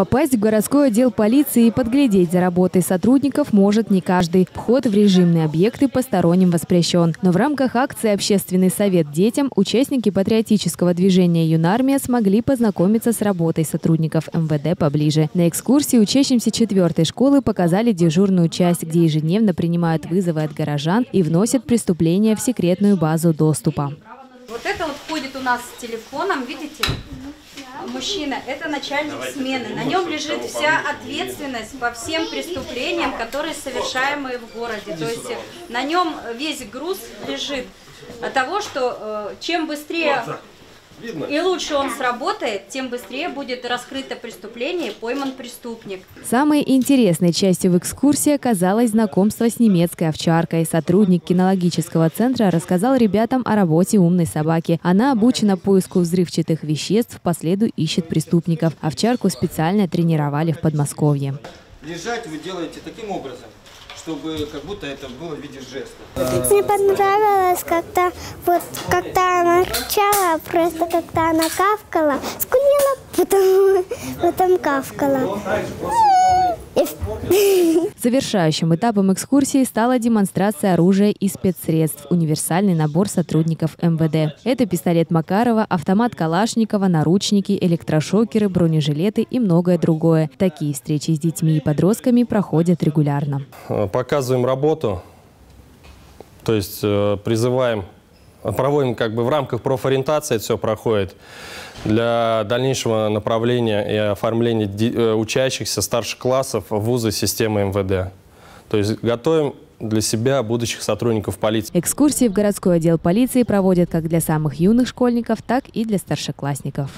Попасть в городской отдел полиции и подглядеть за работой сотрудников может не каждый. Вход в режимные объекты посторонним воспрещен. Но в рамках акции «Общественный совет детям» участники патриотического движения «Юнармия» смогли познакомиться с работой сотрудников МВД поближе. На экскурсии учащимся четвертой школы показали дежурную часть, где ежедневно принимают вызовы от горожан и вносят преступления в секретную базу доступа. Вот это вот входит у нас с телефоном, видите? Мужчина, это начальник смены. На нем лежит вся ответственность по всем преступлениям, которые совершаемые в городе. То есть на нем весь груз лежит того, что э, чем быстрее и лучше он сработает, тем быстрее будет раскрыто преступление и пойман преступник. Самой интересной частью в экскурсии оказалось знакомство с немецкой овчаркой. Сотрудник кинологического центра рассказал ребятам о работе умной собаки. Она обучена поиску взрывчатых веществ, по следу ищет преступников. Овчарку специально тренировали в Подмосковье. Лежать вы делаете таким образом, чтобы как будто это было в виде жеста. Мне понравилось, когда вот когда она кричала, просто когда она кавкала, скулила, потом, потом кавкала. Завершающим этапом экскурсии стала демонстрация оружия и спецсредств, универсальный набор сотрудников МВД. Это пистолет Макарова, автомат Калашникова, наручники, электрошокеры, бронежилеты и многое другое. Такие встречи с детьми и подростками проходят регулярно. Показываем работу, то есть э, призываем проводим как бы в рамках профориентации это все проходит для дальнейшего направления и оформления э, учащихся старших классов вузы системы МВД. То есть готовим для себя будущих сотрудников полиции. Экскурсии в городской отдел полиции проводят как для самых юных школьников, так и для старшеклассников.